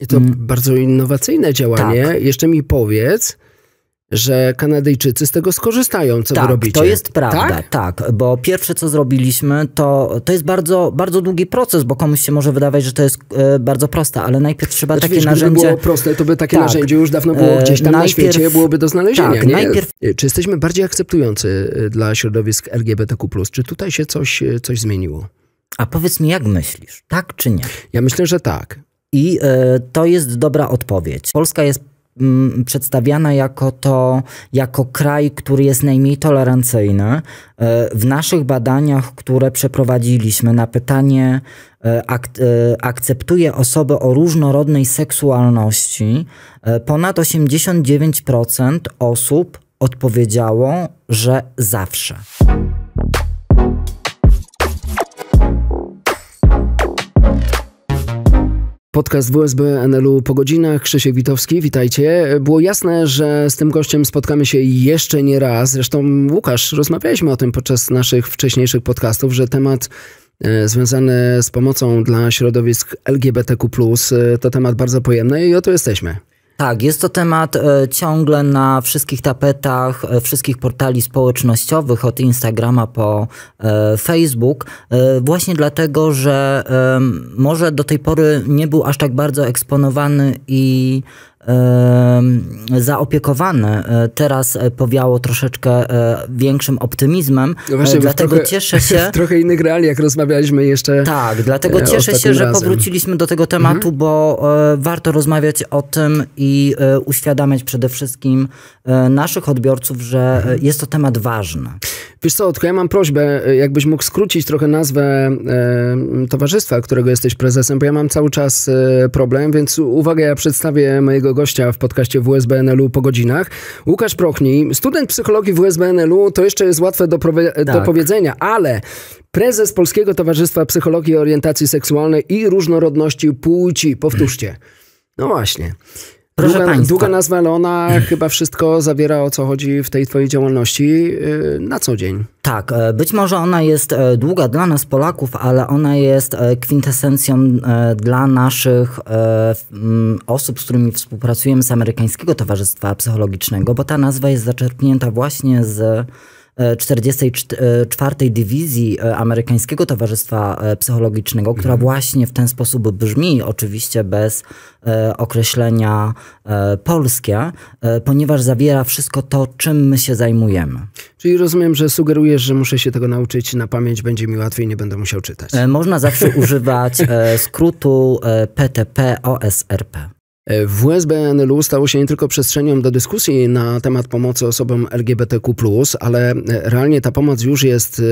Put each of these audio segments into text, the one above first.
I to mm. bardzo innowacyjne działanie. Tak. Jeszcze mi powiedz, że Kanadyjczycy z tego skorzystają, co tak, wy robicie. to jest prawda, tak? tak? bo pierwsze, co zrobiliśmy, to, to jest bardzo, bardzo długi proces, bo komuś się może wydawać, że to jest e, bardzo proste, ale najpierw trzeba znaczy, takie wiesz, narzędzie... Gdyby było proste, to by takie tak, narzędzie już dawno było gdzieś tam najpierw, na świecie, byłoby do znalezienia, tak, nie? Najpierw... Czy jesteśmy bardziej akceptujący e, dla środowisk LGBTQ+. Czy tutaj się coś, e, coś zmieniło? A powiedz mi, jak myślisz, tak czy nie? Ja myślę, że tak. I y, to jest dobra odpowiedź. Polska jest mm, przedstawiana jako to, jako kraj, który jest najmniej tolerancyjny. Y, w naszych badaniach, które przeprowadziliśmy na pytanie y, ak akceptuje osoby o różnorodnej seksualności, ponad 89% osób odpowiedziało, że zawsze. Podcast WSB NLU po godzinach. Krzysiek Witowski, witajcie. Było jasne, że z tym gościem spotkamy się jeszcze nie raz. Zresztą Łukasz, rozmawialiśmy o tym podczas naszych wcześniejszych podcastów, że temat e, związany z pomocą dla środowisk LGBTQ+, e, to temat bardzo pojemny i oto jesteśmy. Tak, jest to temat e, ciągle na wszystkich tapetach, e, wszystkich portali społecznościowych, od Instagrama po e, Facebook, właśnie dlatego, że może do tej pory nie był aż tak bardzo eksponowany i zaopiekowane. E, teraz e, powiało troszeczkę e, większym optymizm, no właśnie, dlatego trochę, cieszę się... W trochę innych realiach rozmawialiśmy jeszcze Tak, dlatego cieszę się, że razem. powróciliśmy do tego tematu, mhm. bo warto rozmawiać o tym i uświadamiać przede wszystkim naszych odbiorców, że mhm. jest to temat ważny. Wiesz co, tylko ja mam prośbę, jakbyś mógł skrócić trochę nazwę towarzystwa, którego jesteś prezesem, bo ja mam cały czas problem, więc uwaga, ja przedstawię mojego gościa w podcaście WSBNL-u po godzinach. Łukasz Prochni, student psychologii WSBNL-u, to jeszcze jest łatwe do, tak. do powiedzenia, ale prezes Polskiego Towarzystwa Psychologii i Orientacji Seksualnej i Różnorodności Płci. Powtórzcie. No właśnie. Proszę długa, Państwa. długa nazwa, ale ona chyba wszystko zawiera, o co chodzi w tej twojej działalności yy, na co dzień. Tak, e, być może ona jest e, długa dla nas Polaków, ale ona jest e, kwintesencją dla naszych osób, z którymi współpracujemy z Amerykańskiego Towarzystwa Psychologicznego, bo ta nazwa jest zaczerpnięta właśnie z 44 Dywizji Amerykańskiego Towarzystwa Psychologicznego, która mhm. właśnie w ten sposób brzmi, oczywiście bez E, określenia e, polskie, e, ponieważ zawiera wszystko to, czym my się zajmujemy. Czyli rozumiem, że sugerujesz, że muszę się tego nauczyć na pamięć, będzie mi łatwiej, nie będę musiał czytać. Można zawsze używać skrótu PTP OSRP. W USB NLU stało się nie tylko przestrzenią do dyskusji na temat pomocy osobom LGBTQ, ale realnie ta pomoc już jest e,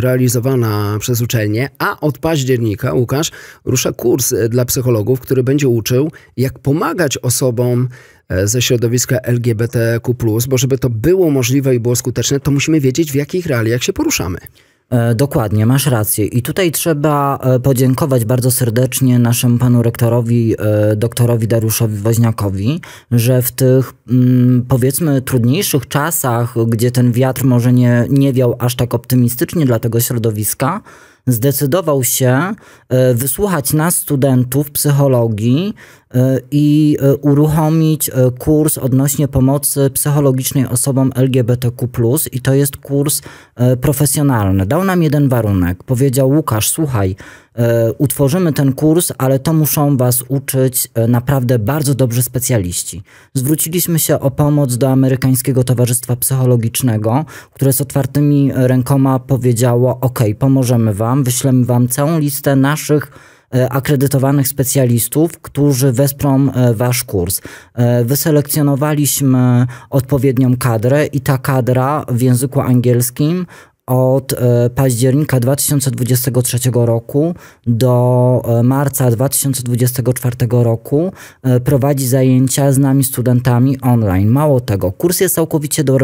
realizowana przez uczelnię, a od października, Łukasz, rusza kurs dla psychologów, który będzie uczył, jak pomagać osobom e, ze środowiska LGBTQ, bo żeby to było możliwe i było skuteczne, to musimy wiedzieć, w jakich realiach się poruszamy. E, dokładnie, masz rację. I tutaj trzeba e, podziękować bardzo serdecznie naszemu panu rektorowi, e, doktorowi Dariuszowi Woźniakowi, że w tych mm, powiedzmy trudniejszych czasach, gdzie ten wiatr może nie, nie wiał aż tak optymistycznie dla tego środowiska, zdecydował się wysłuchać nas, studentów psychologii, i e, uruchomić kurs odnośnie pomocy psychologicznej osobom LGBTQ. I to jest kurs profesjonalny. Dał nam jeden warunek. Powiedział: Łukasz, słuchaj, E, utworzymy ten kurs, ale to muszą Was uczyć e, naprawdę bardzo dobrzy specjaliści. Zwróciliśmy się o pomoc do Amerykańskiego Towarzystwa Psychologicznego, które z otwartymi rękoma powiedziało: OK, pomożemy Wam, wyślemy Wam całą listę naszych e, akredytowanych specjalistów, którzy wesprą wasz kurs. Wyselekcjonowaliśmy odpowiednią kadrę i ta kadra w języku angielskim od e, października 2023 roku do e, marca 2024 roku e, prowadzi zajęcia z nami studentami online. Mało tego, kurs jest całkowicie do,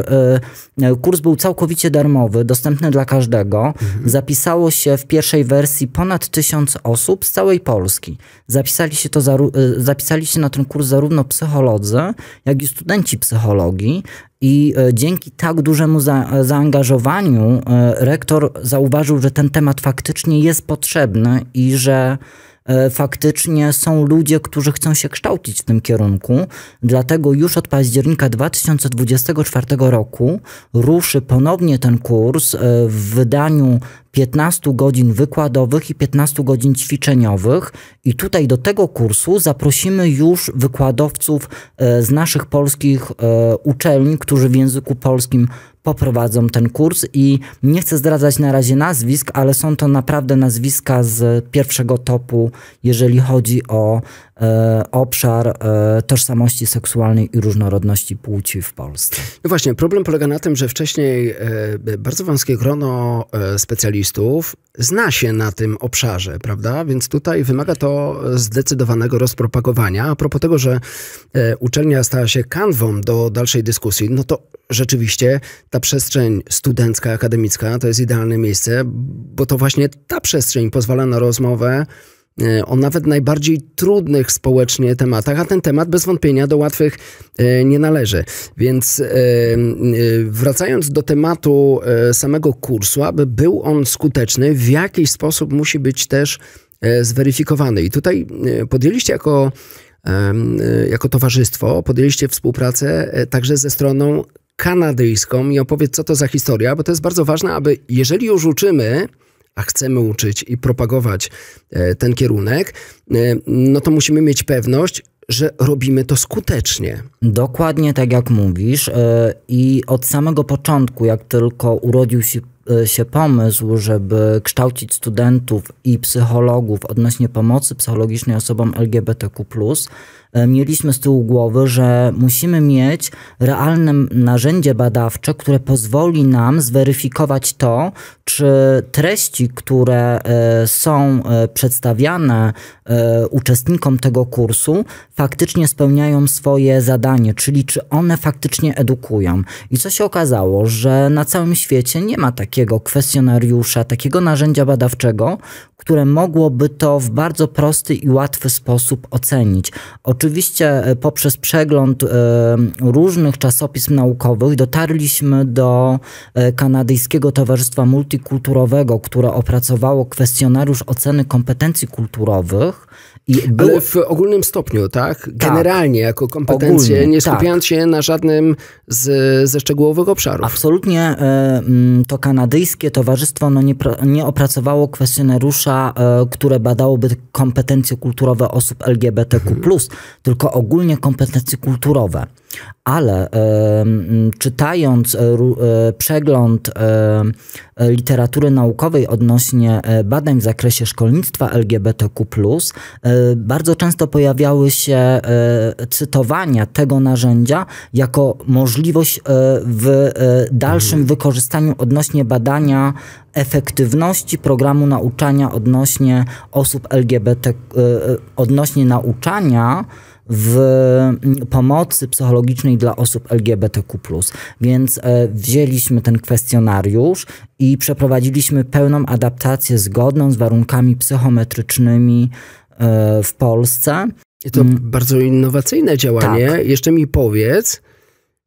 kurs był całkowicie darmowy, dostępny dla każdego. Mhm. Zapisało się w pierwszej wersji ponad tysiąc osób z całej Polski. Zapisali się, to, zapisali się na ten kurs zarówno psycholodzy, jak i studenci psychologii. I e, dzięki tak dużemu za, zaangażowaniu e, rektor zauważył, że ten temat faktycznie jest potrzebny i że e, faktycznie są ludzie, którzy chcą się kształcić w tym kierunku. Dlatego już od października 2024 roku ruszy ponownie ten kurs w wydaniu 15 godzin wykładowych i 15 godzin ćwiczeniowych. I tutaj do tego kursu zaprosimy już wykładowców e, z naszych polskich uczelni, którzy w języku polskim poprowadzą ten kurs i nie chcę zdradzać na razie nazwisk, ale są to naprawdę nazwiska z pierwszego topu, jeżeli chodzi o e, obszar e, tożsamości seksualnej i różnorodności płci w Polsce. No właśnie, problem polega na tym, że wcześniej e, bardzo wąskie grono e, specjalistów zna się na tym obszarze, prawda? Więc tutaj wymaga to zdecydowanego rozpropagowania. A propos tego, że e, uczelnia stała się kanwą do dalszej dyskusji, no to rzeczywiście ta przestrzeń studencka, akademicka to jest idealne miejsce, bo to właśnie ta przestrzeń pozwala na rozmowę o nawet najbardziej trudnych społecznie tematach, a ten temat bez wątpienia do łatwych e, nie należy. Więc e, wracając do tematu samego kursu, aby był on skuteczny, w jakiś sposób musi być też zweryfikowany. I tutaj podjęliście jako jako towarzystwo podjęliście współpracę także ze stroną kanadyjską i opowiedz, co to za historia, bo to jest bardzo ważne, aby jeżeli już uczymy, a chcemy uczyć i propagować e, ten kierunek, e, no to musimy mieć pewność, że robimy to skutecznie. Dokładnie tak jak mówisz. E, I od samego początku, jak tylko urodził się się pomysł, żeby kształcić studentów i psychologów odnośnie pomocy psychologicznej osobom LGBTQ, mieliśmy z tyłu głowy, że musimy mieć realne narzędzie badawcze, które pozwoli nam zweryfikować to, czy treści, które e, są e, przedstawiane uczestnikom tego kursu, faktycznie spełniają swoje zadanie, czyli czy one faktycznie edukują. I co się okazało, że na całym świecie nie ma takiego kwestionariusza, takiego narzędzia badawczego, które mogłoby to w bardzo prosty i łatwy sposób ocenić. Oczywiście e, poprzez przegląd e, różnych czasopism naukowych dotarliśmy do e, Kanadyjskiego Towarzystwa Multikulturowego, które opracowało kwestionariusz oceny kompetencji kulturowych było... Ale w ogólnym stopniu, tak? tak. Generalnie, tak. jako kompetencje, Ogólnie, nie skupiając tak. się na żadnym z, ze szczegółowych obszarów. Absolutnie e, mm, to kanadyjskie towarzystwo no nie, nie opracowało kwestionariusza, e, które badałoby kompetencje kulturowe osób LGBTQ+, mhm. tylko ogólnie kompetencje kulturowe ale e, czytając e, e, przegląd literatury naukowej odnośnie badań w zakresie szkolnictwa LGBTQ, bardzo często pojawiały się cytowania tego narzędzia jako możliwość w dalszym mhm. wykorzystaniu odnośnie badania efektywności programu nauczania odnośnie osób LGBT, odnośnie nauczania w pomocy psychologicznej dla osób LGBTQ. Więc e, wzięliśmy ten kwestionariusz i przeprowadziliśmy pełną adaptację zgodną z warunkami psychometrycznymi e, w Polsce. I to mm. bardzo innowacyjne działanie. Tak. Jeszcze mi powiedz,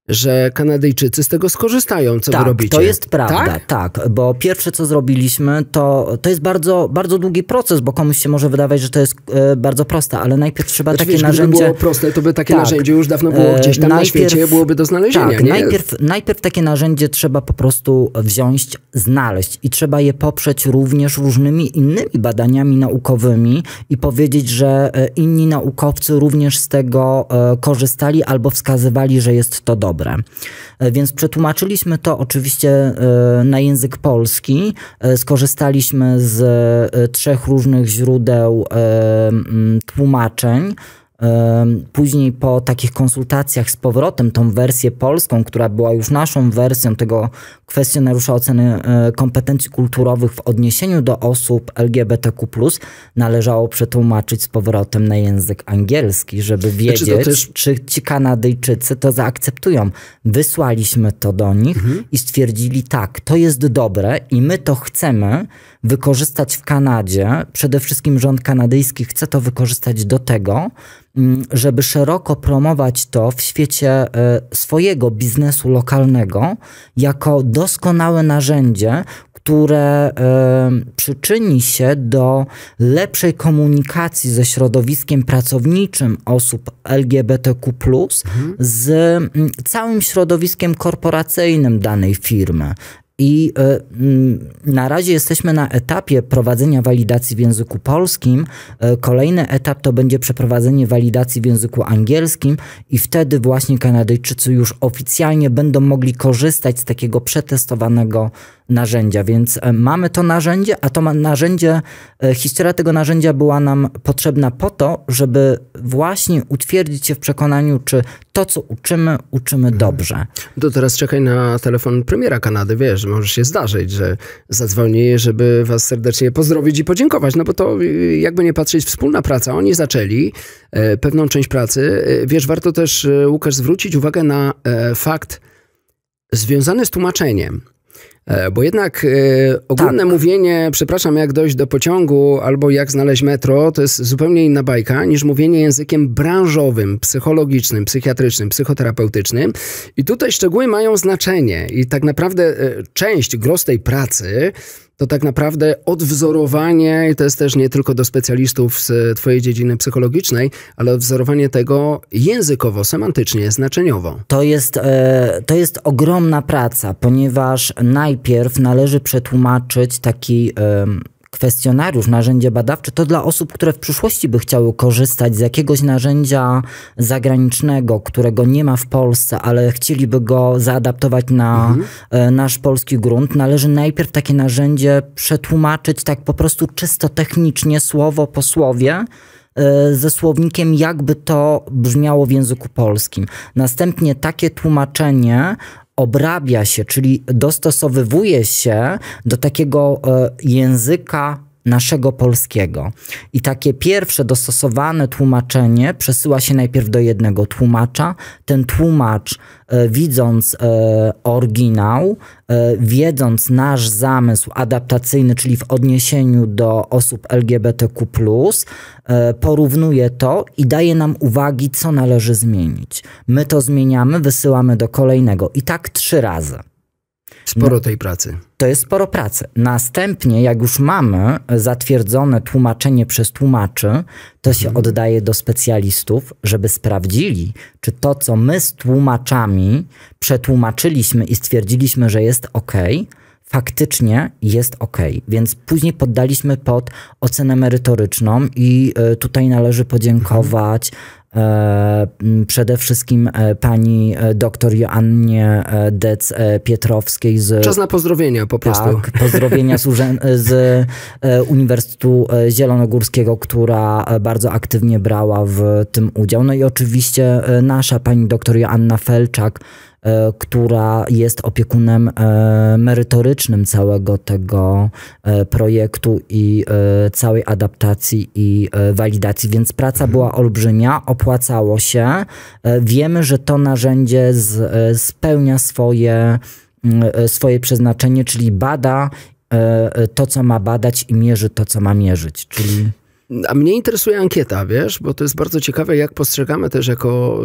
że Kanadyjczycy z tego skorzystają, co tak, wy robicie. to jest prawda, tak? tak? bo pierwsze, co zrobiliśmy, to, to jest bardzo, bardzo długi proces, bo komuś się może wydawać, że to jest e, bardzo proste, ale najpierw trzeba znaczy, takie wiesz, narzędzie... Gdyby było proste, to by takie tak, narzędzie już dawno było gdzieś tam najpierw, na świecie, byłoby do znalezienia, tak, nie? Najpierw, najpierw takie narzędzie trzeba po prostu wziąć, znaleźć i trzeba je poprzeć również różnymi innymi badaniami naukowymi i powiedzieć, że e, inni naukowcy również z tego e, korzystali albo wskazywali, że jest to dobre dobre. E, więc przetłumaczyliśmy to oczywiście e, na język polski. E, skorzystaliśmy z trzech różnych źródeł tłumaczeń. Później po takich konsultacjach z powrotem tą wersję polską, która była już naszą wersją tego kwestionariusza oceny e, kompetencji kulturowych w odniesieniu do osób LGBTQ+, należało przetłumaczyć z powrotem na język angielski, żeby znaczy, wiedzieć, znaczy też... czy ci Kanadyjczycy to zaakceptują. Wysłaliśmy to do nich mhm. i stwierdzili tak, to jest dobre i my to chcemy wykorzystać w Kanadzie. Przede wszystkim rząd kanadyjski chce to wykorzystać do tego, Mm, żeby szeroko promować to w świecie e, swojego biznesu lokalnego jako doskonałe narzędzie, które przyczyni się do lepszej komunikacji ze środowiskiem pracowniczym osób LGBTQ, mhm. z mm, całym środowiskiem korporacyjnym danej firmy. I e, mm, na razie jesteśmy na etapie prowadzenia walidacji w języku polskim. E, kolejny etap to będzie przeprowadzenie walidacji w języku angielskim, i wtedy właśnie Kanadyjczycy już oficjalnie będą mogli korzystać z takiego przetestowanego narzędzia. Więc e, mamy to narzędzie, a to narzędzie, historia tego narzędzia była nam potrzebna po to, żeby właśnie utwierdzić się w przekonaniu, czy to, co uczymy, uczymy mhm. dobrze. To teraz czekaj na telefon premiera Kanady, wiesz, może się zdarzyć, że zadzwoni, żeby was serdecznie pozdrowić i podziękować, no bo to y, jakby nie patrzeć, wspólna praca. Oni zaczęli e, pewną część pracy. E, wiesz, warto też, e, Łukasz, zwrócić uwagę na fakt związany z tłumaczeniem. E, bo jednak e, ogólne tak. mówienie, przepraszam, jak dojść do pociągu albo jak znaleźć metro, to jest zupełnie inna bajka niż mówienie językiem branżowym, psychologicznym, psychiatrycznym, psychoterapeutycznym. I tutaj szczegóły mają znaczenie. I tak naprawdę e, część, gros tej pracy to tak naprawdę odwzorowanie, i to jest też nie tylko do specjalistów z Twojej dziedziny psychologicznej, ale odwzorowanie tego językowo, semantycznie, znaczeniowo. To jest, e, to jest ogromna praca, ponieważ najpierw należy przetłumaczyć taki kwestionariusz, narzędzie badawcze, to dla osób, które w przyszłości by chciały korzystać z jakiegoś narzędzia zagranicznego, którego nie ma w Polsce, ale chcieliby go zaadaptować na mhm. E, nasz polski grunt, należy najpierw takie narzędzie przetłumaczyć tak po prostu czysto technicznie, słowo po słowie, e, ze słownikiem, jakby to brzmiało w języku polskim. Następnie takie tłumaczenie obrabia się, czyli dostosowywuje się do takiego e, języka naszego polskiego. I takie pierwsze dostosowane tłumaczenie przesyła się najpierw do jednego tłumacza. Ten tłumacz, e, widząc e, oryginał, e, wiedząc nasz zamysł adaptacyjny, czyli w odniesieniu do osób LGBTQ, e, porównuje to i daje nam uwagi, co należy zmienić. My to zmieniamy, wysyłamy do kolejnego. I tak trzy razy. Sporo tej pracy. To jest sporo pracy. Następnie, jak już mamy zatwierdzone tłumaczenie przez tłumaczy, to się mhm. oddaje do specjalistów, żeby sprawdzili, czy to, co my z tłumaczami przetłumaczyliśmy i stwierdziliśmy, że jest ok, faktycznie jest ok. Więc później poddaliśmy pod ocenę merytoryczną i e, tutaj należy podziękować E, przede wszystkim e, pani e, doktor Joannie Dec-Pietrowskiej z... Czas na pozdrowienia po prostu. Tak, pozdrowienia z, z Uniwersytetu Zielonogórskiego, która bardzo aktywnie brała w tym udział. No i oczywiście nasza pani doktor Joanna Felczak, E, która jest opiekunem e, merytorycznym całego tego e, projektu i całej adaptacji i walidacji, więc praca mhm. była olbrzymia, opłacało się. Wiemy, że to narzędzie z, spełnia swoje, swoje przeznaczenie, czyli bada to, co ma badać i mierzy to, co ma mierzyć, czyli... A mnie interesuje ankieta, wiesz, bo to jest bardzo ciekawe, jak postrzegamy też jako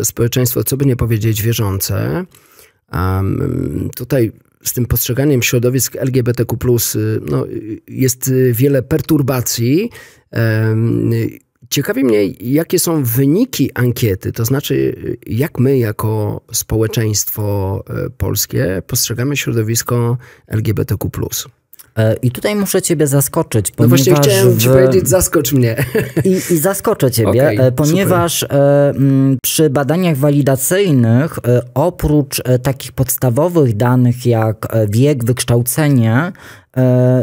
e, społeczeństwo, co by nie powiedzieć, wierzące. Um, tutaj z tym postrzeganiem środowisk LGBTQ, no, jest wiele perturbacji. Um, ciekawi mnie, jakie są wyniki ankiety, to znaczy, jak my, jako społeczeństwo e, polskie, postrzegamy środowisko LGBTQ. E, I tutaj muszę ciebie zaskoczyć. No właśnie chciałem w... ci powiedzieć, zaskocz mnie. I, i zaskoczę ciebie, okay, ponieważ super. E, przy badaniach walidacyjnych e, oprócz takich podstawowych danych jak wiek, wykształcenie, E,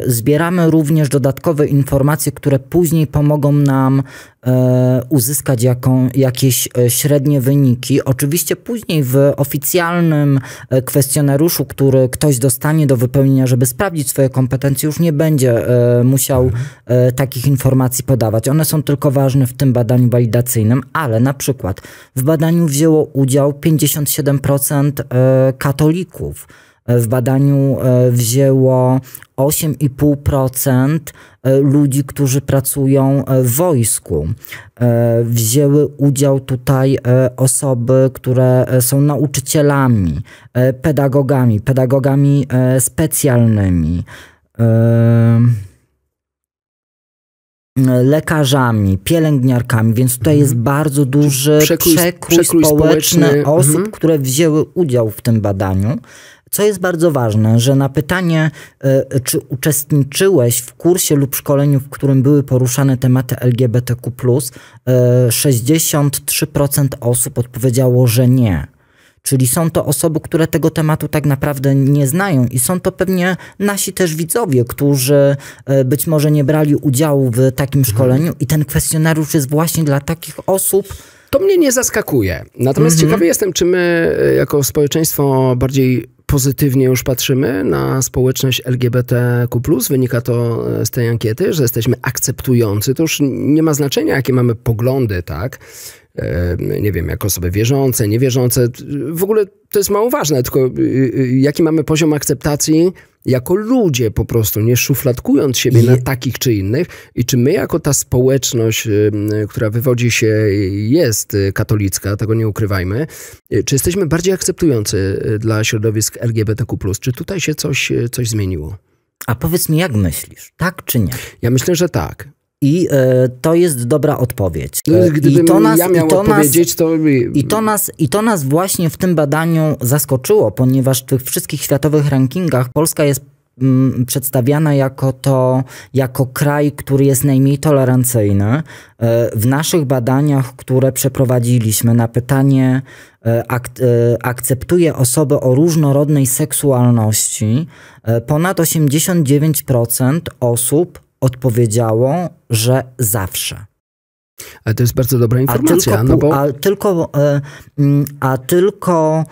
zbieramy również dodatkowe informacje, które później pomogą nam e, uzyskać jaką, jakieś e, średnie wyniki. Oczywiście później w oficjalnym kwestionariuszu, który ktoś dostanie do wypełnienia, żeby sprawdzić swoje kompetencje, już nie będzie musiał mhm. takich informacji podawać. One są tylko ważne w tym badaniu walidacyjnym, ale na przykład w badaniu wzięło udział 57% katolików. W badaniu wzięło 8,5% ludzi, którzy pracują w wojsku. Wzięły udział tutaj osoby, które są nauczycielami, pedagogami, pedagogami specjalnymi lekarzami, pielęgniarkami, więc tutaj jest mhm. bardzo duży przekrój, przekrój, przekrój społeczny, społeczny osób, mhm. które wzięły udział w tym badaniu. Co jest bardzo ważne, że na pytanie, e, czy uczestniczyłeś w kursie lub szkoleniu, w którym były poruszane tematy LGBTQ, 63% e, osób odpowiedziało, że nie. Czyli są to osoby, które tego tematu tak naprawdę nie znają i są to pewnie nasi też widzowie, którzy e, być może nie brali udziału w takim mhm. szkoleniu i ten kwestionariusz jest właśnie dla takich osób. To mnie nie zaskakuje. Natomiast mhm. ciekawy jestem, czy my jako społeczeństwo bardziej pozytywnie już patrzymy na społeczność LGBTQ+. Wynika to e, z tej ankiety, że jesteśmy akceptujący. To już nie ma znaczenia, jakie mamy poglądy, tak? Nie wiem, jako osoby wierzące, niewierzące. W ogóle to jest mało ważne, tylko y, y, jaki mamy poziom akceptacji jako ludzie po prostu, nie szufladkując siebie na takich czy innych i czy my jako ta społeczność, która wywodzi się, jest katolicka, tego nie ukrywajmy, y, czy jesteśmy bardziej akceptujący dla środowisk LGBTQ+, czy tutaj się coś, coś zmieniło? A powiedz mi, jak myślisz, tak czy nie? Ja myślę, że tak. I e, to jest dobra odpowiedź. E, Gdybym I to nas, ja miał i to odpowiedzieć, nas, to... I to, nas, I to nas właśnie w tym badaniu zaskoczyło, ponieważ w tych wszystkich światowych rankingach Polska jest mm, przedstawiana jako to, jako kraj, który jest najmniej tolerancyjny. E, w naszych badaniach, które przeprowadziliśmy na pytanie e, ak e, akceptuje osoby o różnorodnej seksualności, ponad 89% osób odpowiedziało, że zawsze. Ale to jest bardzo dobra informacja. A tylko, no bo... a tylko, e, mm, a tylko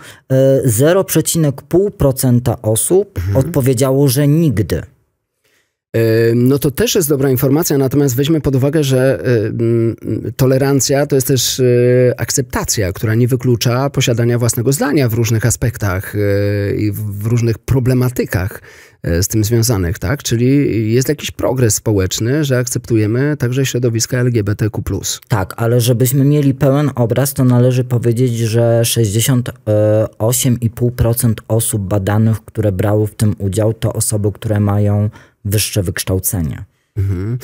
0,5% e, osób mhm. odpowiedziało, że nigdy. No to też jest dobra informacja, natomiast weźmy pod uwagę, że mm, tolerancja to jest też akceptacja, która nie wyklucza posiadania własnego zdania w różnych aspektach i w różnych problematykach z tym związanych, tak? Czyli jest jakiś progres społeczny, że akceptujemy także środowiska LGBTQ+. Tak, ale żebyśmy mieli pełen obraz, to należy powiedzieć, że 68,5% osób badanych, które brały w tym udział, to osoby, które mają wyższe wykształcenie. Mhm.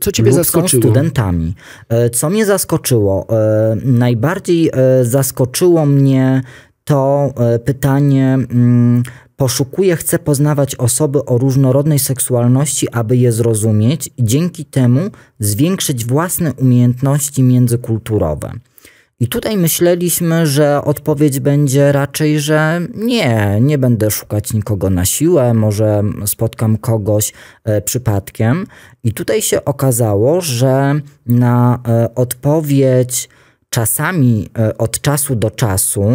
Co ciebie lub zaskoczyło? Są studentami. E, co mnie zaskoczyło? E, najbardziej e, zaskoczyło mnie to pytanie, mm, poszukuje, chce poznawać osoby o różnorodnej seksualności, aby je zrozumieć i dzięki temu zwiększyć własne umiejętności międzykulturowe. I tutaj myśleliśmy, że odpowiedź będzie raczej, że nie, nie będę szukać nikogo na siłę, może spotkam kogoś e, przypadkiem. I tutaj się okazało, że na e, odpowiedź czasami e, od czasu do czasu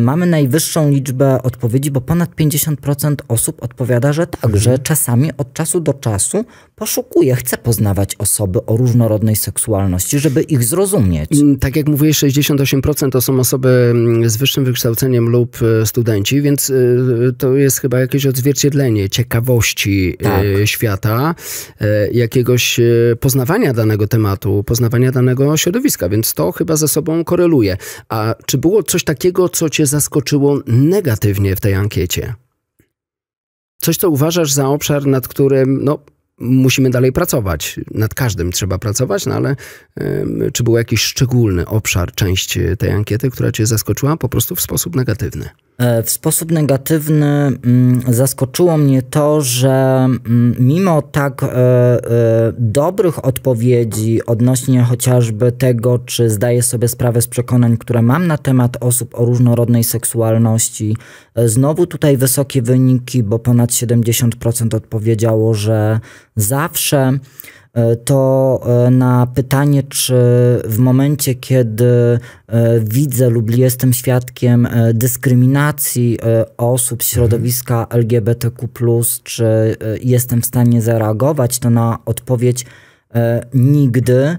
mamy najwyższą liczbę odpowiedzi, bo ponad 50% osób odpowiada, że tak, mhm. że czasami od czasu do czasu poszukuje, chce poznawać osoby o różnorodnej seksualności, żeby ich zrozumieć. Mm, tak jak mówię, 68% to są osoby mm, z wyższym wykształceniem lub e, studenci, więc e, to jest chyba jakieś odzwierciedlenie ciekawości tak. świata, jakiegoś poznawania danego tematu, poznawania danego środowiska, więc to chyba ze sobą koreluje. A czy było coś takiego, co cię zaskoczyło negatywnie w tej ankiecie? Coś, co uważasz za obszar, nad którym no, musimy dalej pracować. Nad każdym trzeba pracować, no ale y, czy był jakiś szczególny obszar, część tej ankiety, która cię zaskoczyła po prostu w sposób negatywny? E, w sposób negatywny mm, zaskoczyło mnie to, że mm, mimo tak e, e, dobrych odpowiedzi odnośnie chociażby tego, czy zdaję sobie sprawę z przekonań, które mam na temat osób o różnorodnej seksualności, znowu tutaj wysokie wyniki, bo ponad 70% odpowiedziało, że zawsze to e, na pytanie, czy w momencie, kiedy e, widzę lub jestem świadkiem dyskryminacji osób z środowiska LGBTQ, czy jestem w stanie zareagować, to na odpowiedź nigdy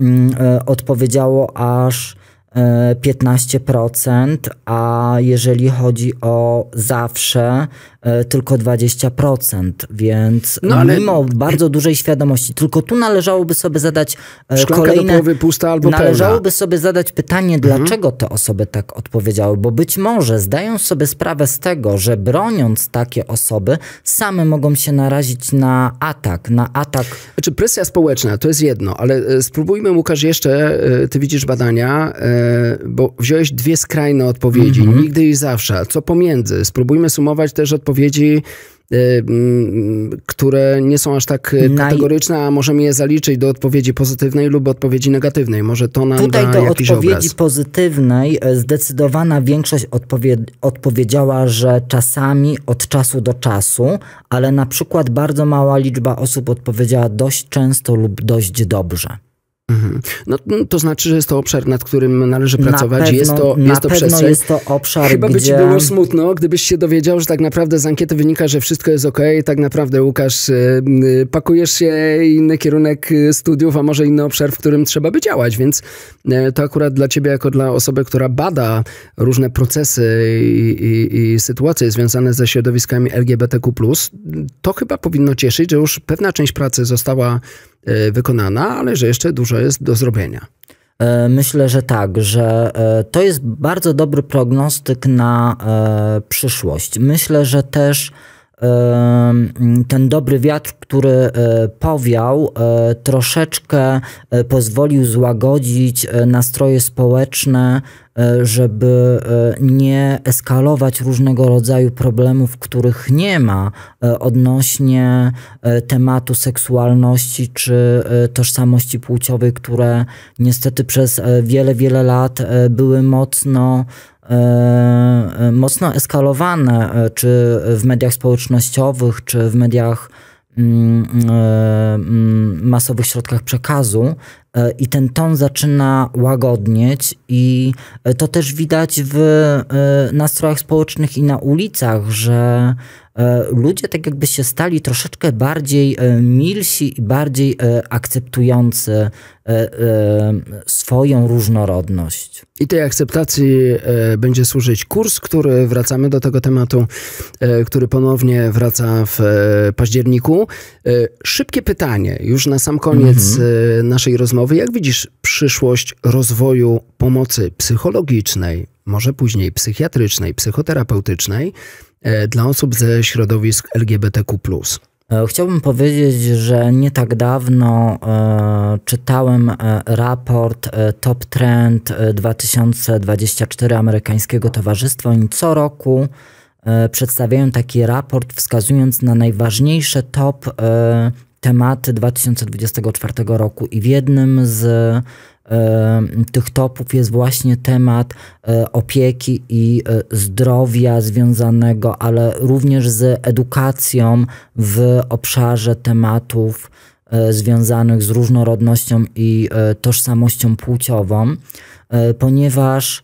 mm, odpowiedziało aż 15%, a jeżeli chodzi o zawsze, e, tylko 20%, więc no, ale... mimo bardzo dużej świadomości, tylko tu należałoby sobie zadać e, Szklanka kolejne... pusta albo Należałoby pełna. sobie zadać pytanie, mhm. dlaczego te osoby tak odpowiedziały, bo być może zdają sobie sprawę z tego, że broniąc takie osoby, same mogą się narazić na atak, na atak. Znaczy presja społeczna to jest jedno, ale e, spróbujmy Łukasz jeszcze, ty widzisz badania, bo wziąłeś dwie skrajne odpowiedzi, mm -hmm. nigdy i zawsze. Co pomiędzy? Spróbujmy sumować też odpowiedzi mm, które nie są aż tak y, kategoryczne, a możemy je zaliczyć do odpowiedzi pozytywnej lub odpowiedzi negatywnej. Może to nam Tutaj da do jakiś odpowiedzi obraz. pozytywnej e, zdecydowana większość odpowie odpowiedziała, że czasami od czasu do czasu, ale na przykład bardzo mała liczba osób odpowiedziała dość często lub dość dobrze. Mhm. No, to znaczy, że jest to obszar, nad którym należy pracować. Pewno, jest to, jest to przestrzeń. jest to obszar, Chyba gdzie... by ci było smutno, gdybyś się dowiedział, że tak naprawdę z ankiety wynika, że wszystko jest ok. Tak naprawdę, Łukasz, y, y, pakujesz się inny kierunek y, studiów, a może inny obszar, w którym trzeba by działać. Więc to akurat dla ciebie, jako dla osoby, która bada różne procesy i, i, i sytuacje związane ze środowiskami LGBTQ+, to chyba powinno cieszyć, że już pewna część pracy została wykonana, ale że jeszcze dużo jest do zrobienia. E, myślę, że tak, że e, to jest bardzo dobry prognostyk na przyszłość. Myślę, że też ten dobry wiatr, który powiał, troszeczkę pozwolił złagodzić nastroje społeczne E, żeby e, nie eskalować różnego rodzaju problemów, których nie ma e, odnośnie tematu seksualności czy tożsamości płciowej, które niestety przez wiele, wiele lat były mocno mocno eskalowane, czy w mediach społecznościowych, czy w mediach mm, mm, masowych środkach przekazu, E, i ten ton zaczyna łagodnieć i e, to też widać w e, nastrojach społecznych i na ulicach, że ludzie tak jakby się stali troszeczkę bardziej milsi i bardziej akceptujący swoją różnorodność. I tej akceptacji będzie służyć kurs, który wracamy do tego tematu, który ponownie wraca w październiku. Szybkie pytanie, już na sam koniec mhm. naszej rozmowy. Jak widzisz przyszłość rozwoju pomocy psychologicznej, może później psychiatrycznej, psychoterapeutycznej e, dla osób ze środowisk LGBTQ? E, chciałbym powiedzieć, że nie tak dawno e, czytałem e, raport e, Top Trend 2024 Amerykańskiego Towarzystwa. Oni co roku e, przedstawiają taki raport, wskazując na najważniejsze top tematy 2024 roku i w jednym z e, tych topów jest właśnie temat e, opieki i e, zdrowia związanego, ale również z edukacją w obszarze tematów związanych z różnorodnością i tożsamością płciową, ponieważ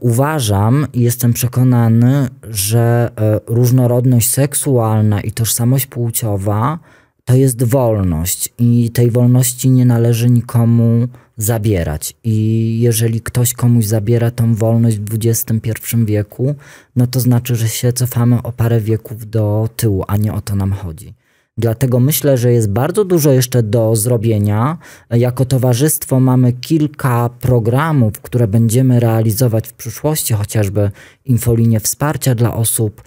uważam i jestem przekonany, że różnorodność seksualna i tożsamość płciowa to jest wolność i tej wolności nie należy nikomu zabierać. I jeżeli ktoś komuś zabiera tą wolność w XXI wieku, no to znaczy, że się cofamy o parę wieków do tyłu, a nie o to nam chodzi. Dlatego myślę, że jest bardzo dużo jeszcze do zrobienia. Jako towarzystwo mamy kilka programów, które będziemy realizować w przyszłości, chociażby infolinie wsparcia dla osób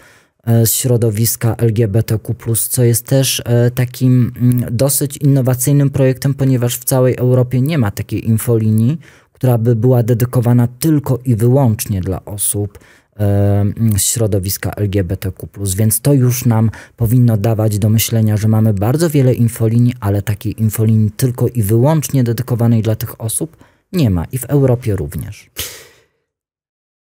z środowiska LGBTQ, co jest też e, takim mm, dosyć innowacyjnym projektem, ponieważ w całej Europie nie ma takiej infolinii, która by była dedykowana tylko i wyłącznie dla osób e, z środowiska LGBTQ. Więc to już nam powinno dawać do myślenia, że mamy bardzo wiele infolinii, ale takiej infolinii tylko i wyłącznie dedykowanej dla tych osób nie ma i w Europie również.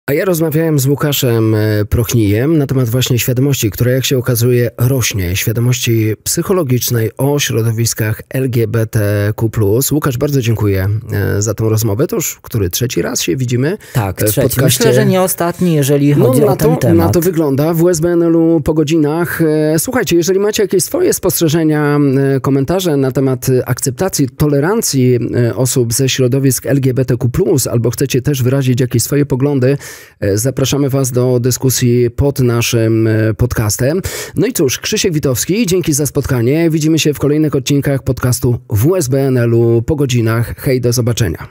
A ja rozmawiałem z Łukaszem e, Prochnijem na temat właśnie świadomości, która jak się okazuje rośnie, świadomości psychologicznej o środowiskach LGBTQ+. Łukasz, bardzo dziękuję e, za tą rozmowę. To już który trzeci raz się widzimy Tak, e, w trzeci. podcaście. Myślę, że nie ostatni, jeżeli chodzi no, o na ten to, temat. Na to wygląda w USBNL-u po godzinach. Słuchajcie, jeżeli macie jakieś swoje spostrzeżenia, komentarze na temat akceptacji, tolerancji osób ze środowisk LGBTQ+, albo chcecie też wyrazić jakieś swoje poglądy, zapraszamy Was do dyskusji pod naszym e, podcastem. No i cóż, Krzysiek Witowski, dzięki za spotkanie. Widzimy się w kolejnych odcinkach podcastu w USBNL-u po godzinach. Hej, do zobaczenia.